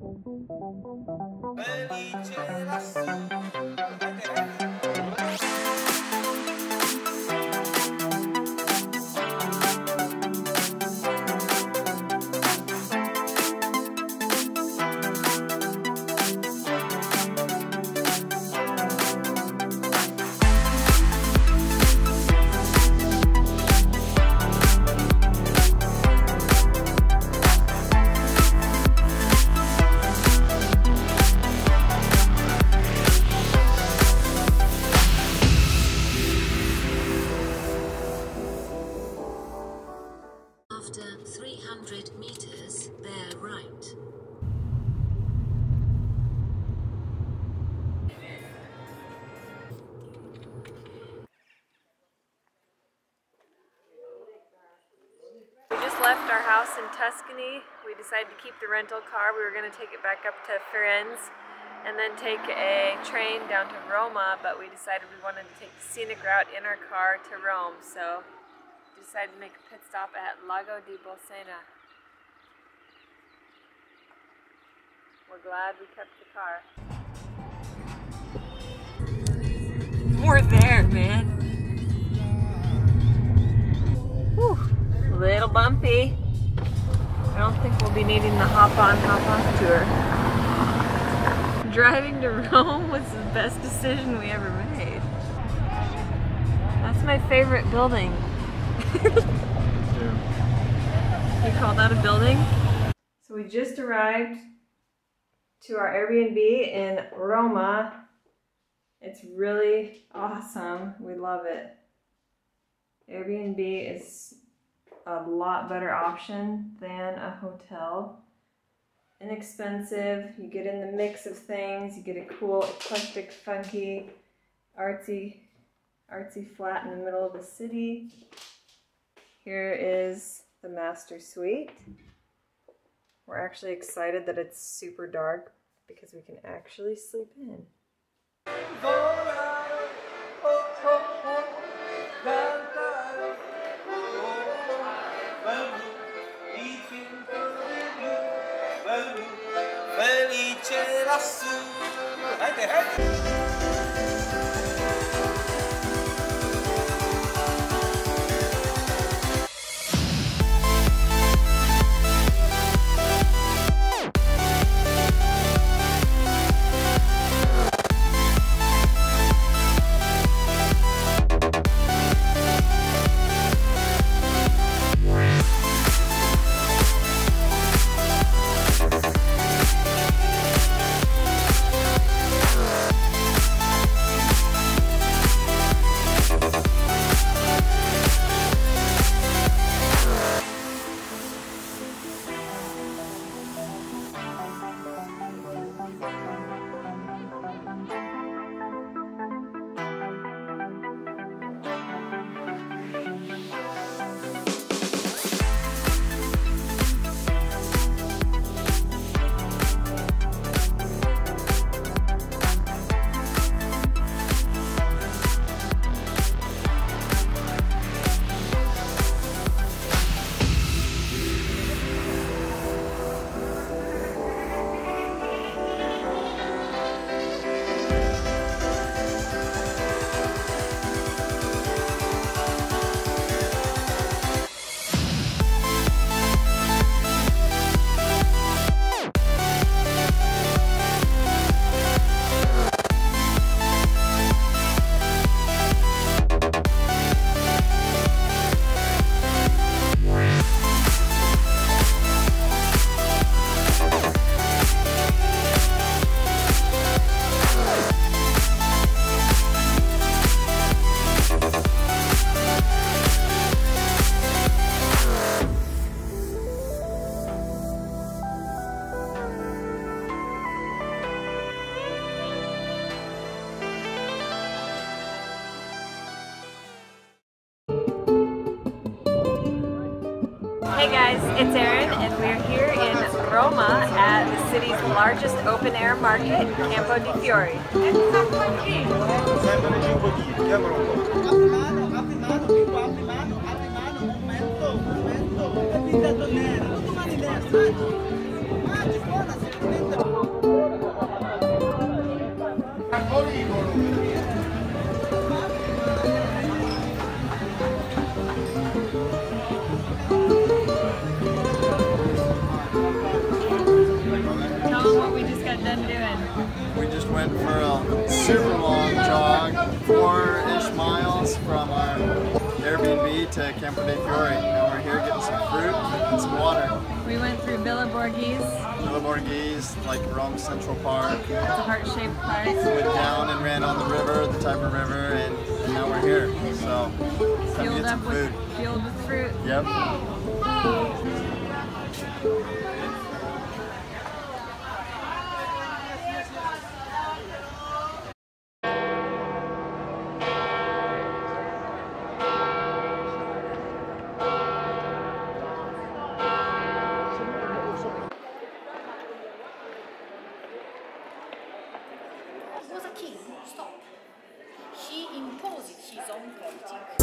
Felice left our house in Tuscany. We decided to keep the rental car. We were going to take it back up to Firenze and then take a train down to Roma, but we decided we wanted to take the scenic route in our car to Rome, so decided to make a pit stop at Lago di Bolsena. We're glad we kept the car. We're there, man. Bumpy. I don't think we'll be needing the hop on, hop off tour. Driving to Rome was the best decision we ever made. That's my favorite building. You call that a building? So we just arrived to our Airbnb in Roma. It's really awesome. We love it. Airbnb is a lot better option than a hotel. Inexpensive, you get in the mix of things, you get a cool, eclectic, funky, artsy, artsy flat in the middle of the city. Here is the master suite. We're actually excited that it's super dark because we can actually sleep in. Hey guys, it's Erin, and we're here in Roma at the city's largest open air market, Campo di Fiori. To Campo de' Fiori. Now we're here getting some fruit and some water. We went through Villa Borghese. Villa Borghese, like Rome Central Park. It's a heart-shaped park. We Went down and ran on the river, the Tiber River, and, now we're here. So, Fueled up with food. fueled with fruit. Yep. Đồng.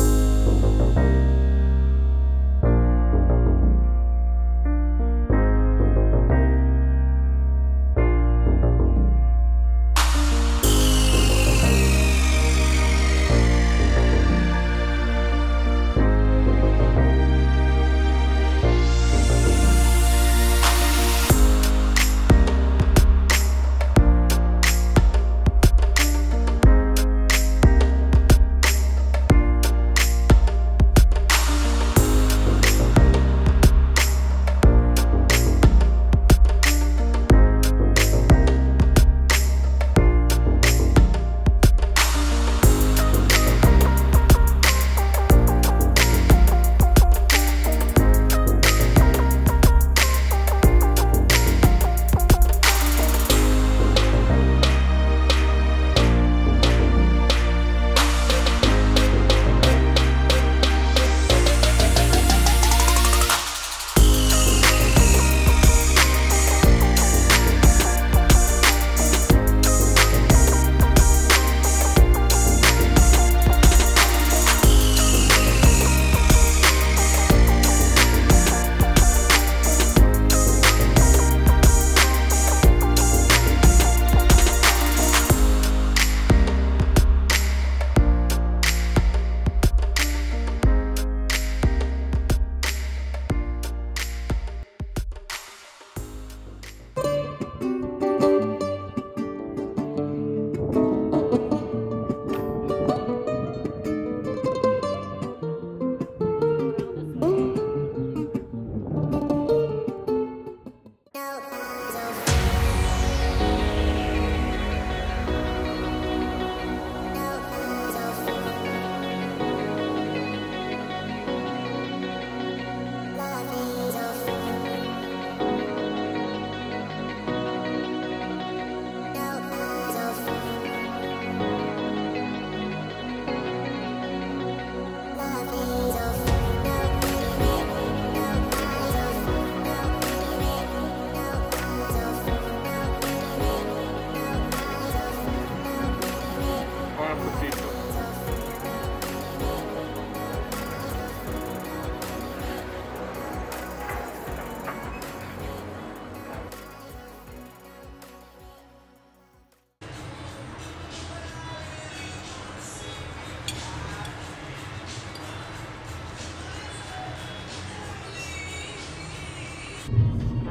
No.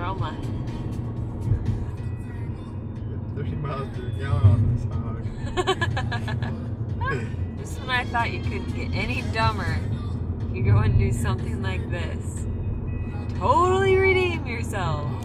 Roma. 30 miles to the gallon on this hog. Just when I thought you couldn't get any dumber, you go and do something like this. Totally redeem yourself.